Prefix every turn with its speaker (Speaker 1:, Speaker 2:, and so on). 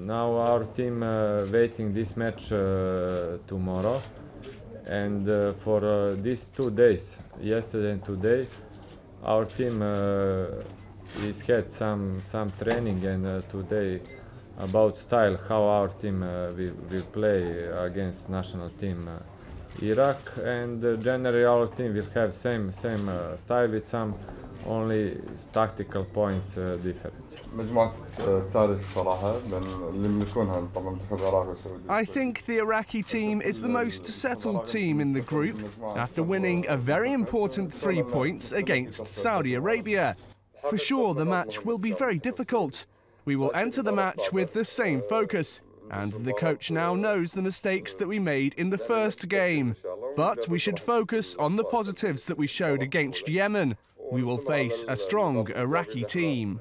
Speaker 1: now our team uh, waiting this match uh, tomorrow, and uh, for uh, these two days, yesterday and today, our team uh, is had some some training and uh, today about style how our team will, will play against national team Iraq and uh, generally our team will have same same uh, style with some only tactical points uh, different.
Speaker 2: مجموعة الثالث صراحة من اللي يملكونها طبعا منتخب العراق والسعودية
Speaker 3: I think the Iraqi team is the most settled team in the group after winning a very important three points against Saudi Arabia. For sure, the match will be very difficult. We will enter the match with the same focus, and the coach now knows the mistakes that we made in the first game. But we should focus on the positives that we showed against Yemen. We will face a strong Iraqi team.